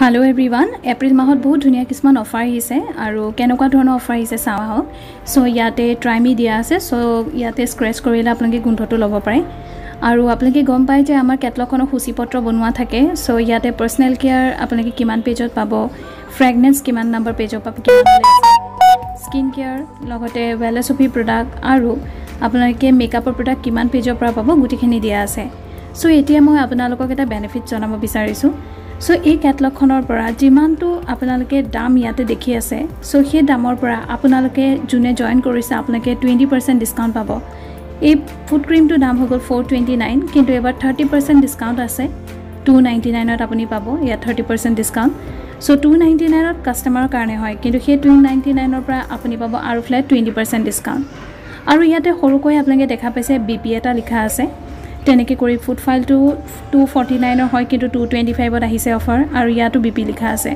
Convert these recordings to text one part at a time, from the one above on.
Hello every one April মাহত বহুত ধুনীয়া কিছুমান অফাৰ আহিছে আৰু কেনেকুৱা ধৰণৰ অফাৰ আহিছে চাওঁ আহক। চ' ইয়াতে ট্ৰাইমি দিয়া আছে। চ' ইয়াতে স্ক্ৰেচ কৰিলে আপোনালোকে গোন্ধটো ল'ব পাৰে। আৰু আপোনালোকে গম পায় যে আমাৰ কেটলগখনৰ সূচীপত্ৰ বনোৱা থাকে। চ' ইয়াতে পাৰ্চনেল কেয়াৰ আপোনালোকে কিমান পেজত পাব ফ্ৰেগনেন্স কিমান নম্বৰ পেজত পাব স্কিন কেয়াৰ লগতে ৱেলেচফি প্ৰডাক্ট আৰু আপোনালোকে মেকআপৰ প্ৰডাক্ট কিমান পেজৰ পৰা পাব গোটেইখিনি দিয়া আছে। চ' এতিয়া মই আপোনালোকক এটা বেনিফিট জনাব বিচাৰিছোঁ। চ' এই কেটলগখনৰ পৰা যিমানটো আপোনালোকে দাম ইয়াতে দেখি আছে চ' সেই দামৰ পৰা আপোনালোকে যোনে জইন কৰিছে আপোনালোকে টুৱেণ্টি পাৰ্চেণ্ট ডিছকাউণ্ট পাব। এই ফুড ক্ৰীমটোৰ দাম হৈ গ'ল ফ'ৰ টুৱেণ্টি নাইন কিন্তু এইবাৰ থাৰ্টি পাৰ্চেণ্ট ডিছকাউণ্ট আছে। টু নাইণ্টি নাইনত আপুনি পাব ইয়াত থাৰ্টি পাৰ্চেণ্ট ডিছকাউণ্ট চ' টু নাইণ্টি নাইনত কাষ্টমাৰৰ কাৰণে হয় কিন্তু সেই টু নাইণ্টি নাইনৰ পৰা আপুনি পাব আৰু ফ্লেট টুৱেণ্টি পাৰ্চেণ্ট ডিছকাউণ্ট আৰু ইয়াতে সৰুকৈ আপোনালোকে দেখা পাইছে বি পি এটা লিখা আছে। তেনেকৈ কৰি ফুড ফাইলটো টু ফৰ্টি নাইনৰ হয় কিন্তু টু টুৱেণ্টি ফাইভত আহিছে অফাৰ আৰু ইয়াতো বি পি লিখা আছে।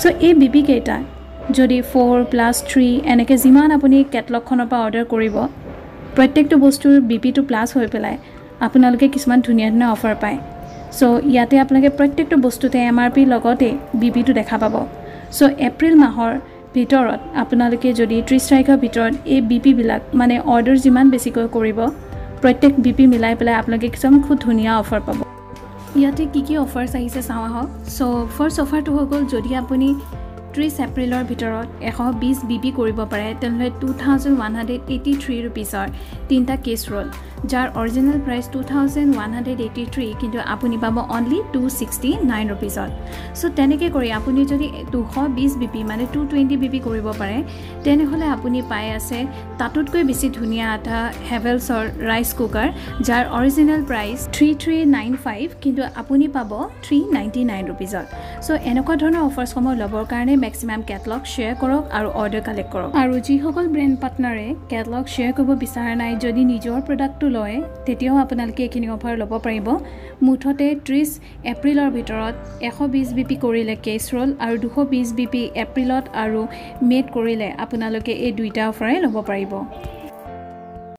চ' এই বি পি কেইটা যদি ফ'ৰ প্লাছ থ্ৰী এনেকৈ যিমান আপুনি কেটলগখনৰ পৰা অৰ্ডাৰ কৰিব প্ৰত্যেকটো বস্তুৰ বি পিটো প্লাছ হৈ পেলাই আপোনালোকে কিছুমান ধুনীয়া ধুনীয়া অফাৰ পায়। চ' ইয়াতে আপোনালোকে প্ৰত্যেকটো বস্তুতে এম আৰ পিৰ লগতে বি পিটো দেখা পাব। চ' এপ্ৰিল মাহৰ ভিতৰত আপোনালোকে যদি ত্ৰিছ তাৰিখৰ ভিতৰত এই বি পিবিলাক মানে অৰ্ডাৰ যিমান বেছিকৈ কৰিব প্ৰত্যেক বি পি মিলাই পেলাই আপোনালোকে কিছুমান খুব ধুনীয়া অফাৰ পাব। ইয়াতে কি কি অফাৰ্ছ আহিছে চাওঁ আহক। চ' ফাৰ্ষ্ট অফাৰটো হৈ গ'ল যদি আপুনি ত্ৰিছ এপ্ৰিলৰ ভিতৰত এশ বিছ বি পি কৰিব পাৰে তেনেহ'লে two thousand one hundred eighty three ৰুপিজৰ তিনিটা কেছ ৰ'ল। যাৰ original price two thousand one hundred eighty three কিন্তু আপুনি পাব অনলি টু ছিক্সটি নাইন ৰুপিজত চ' তেনেকৈ কৰি আপুনি যদি দুশ বিছ বি পি মানে টু টুৱেণ্টি বি পি কৰিব পাৰে তেনেহ'লে আপুনি পাই আছে তাতোতকৈ বেছি ধুনীয়া এটা হেভেলছৰ ৰাইচ কুকাৰ যাৰ original price three three nine five কিন্তু আপুনি পাব থ্ৰী নাইণ্টি নাইন ৰুপিজত চ' এনেকুৱা ধৰণৰ অফাৰ্ছসমূহ ল'বৰ কাৰণে মেক্সিমাম কেটলগ শ্বেয়াৰ কৰক আৰু অৰ্ডাৰ কালেক্ট কৰক। আৰু যিসকল ব্ৰেণ্ড পাৰ্টনাৰে কেটলগ শ্বেয়াৰ কৰিব বিচৰা নাই যদি নিজৰ প্ৰডাক্টটো লয় তেতিয়াও আপোনালোকে এইখিনি অফাৰ ল'ব পাৰিব। মুঠতে ত্ৰিছ এপ্ৰিলৰ ভিতৰত এশ বিছ বি পি কৰিলে কেছ ৰ'ল আৰু দুশ বিছ বি পি এপ্ৰিলত আৰু মে'ত কৰিলে আপোনালোকে এই দুইটা অফাৰে ল'ব পাৰিব।